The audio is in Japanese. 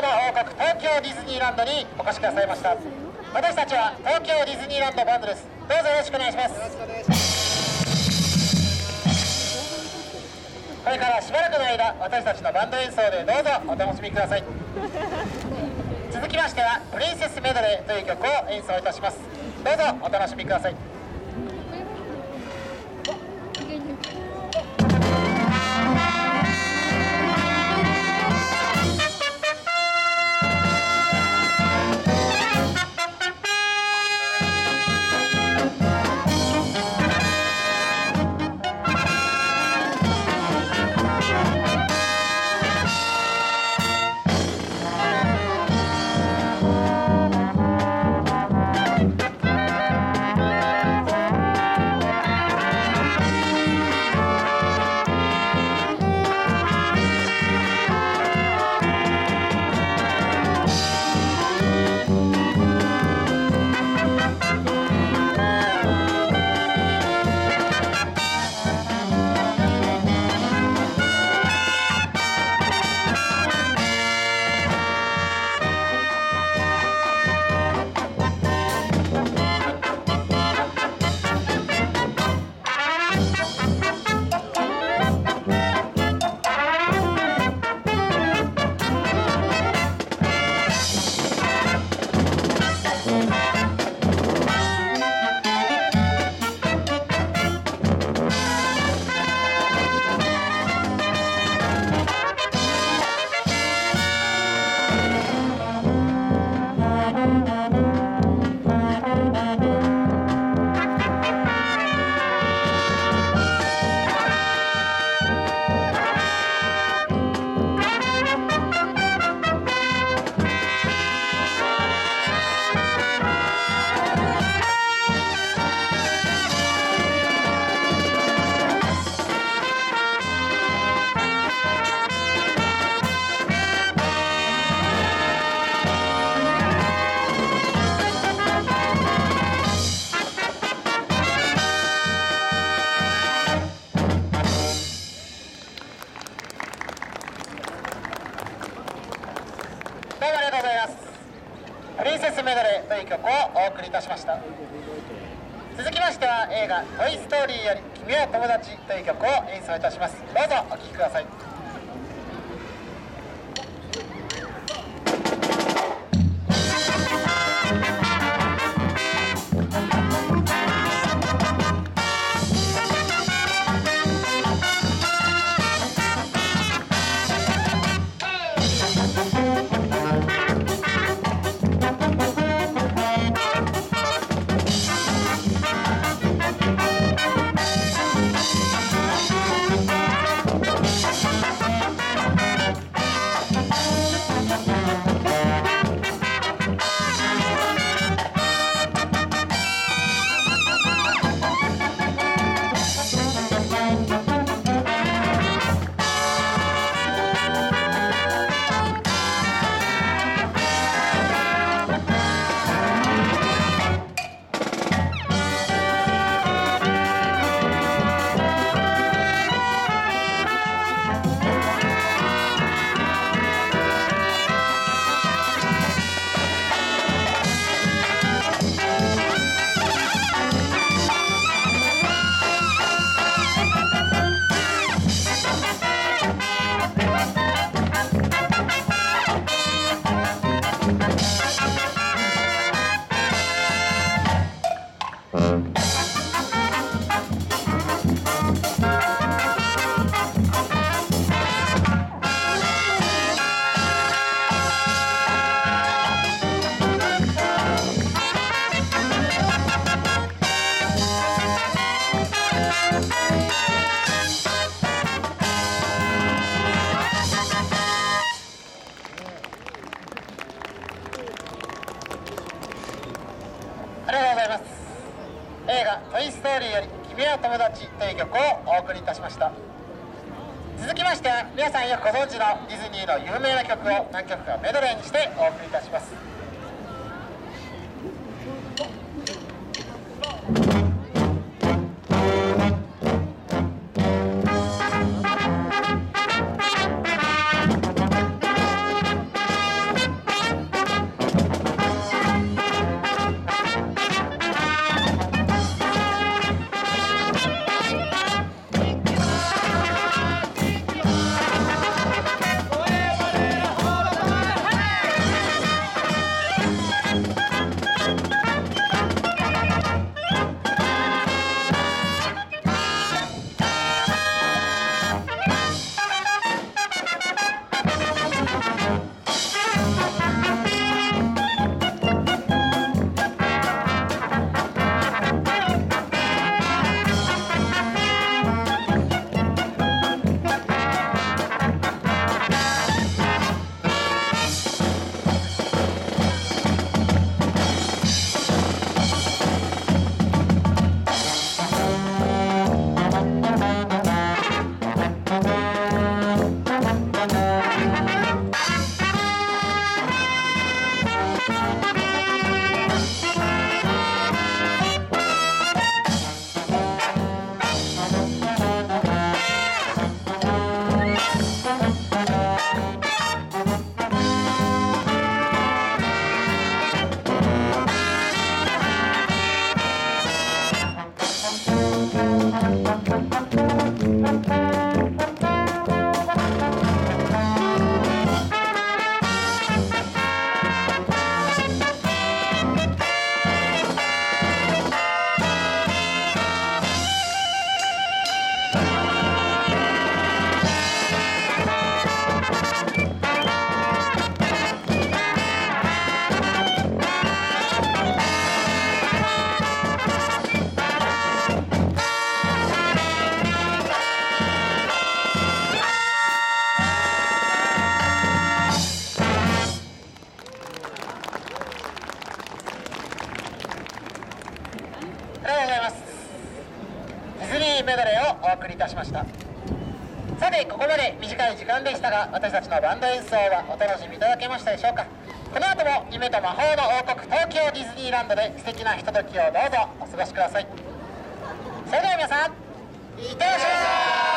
の王国東京ディズニーランドにお越しくださいました。私たちは東京ディズニーランドバンドです。どうぞよろしくお願いします。これからしばらくの間私たちのバンド演奏でどうぞお楽しみください。続きましては「プリンセスメドレー」という曲を演奏いたします。どうぞお楽しみください。夢や「友達」という曲を演奏いたします。という曲をお送りいたしました続きまして皆さんよくご存知のディズニーの有名な曲を何曲かメドレーにしてお送りいたしますお送りいたしました。さてここまで短い時間でしたが私たちのバンド演奏はお楽しみいただけましたでしょうか。この後も夢と魔法の王国東京ディズニーランドで素敵なひとときをどうぞお過ごしください。それでは皆さんいってらっしゃい。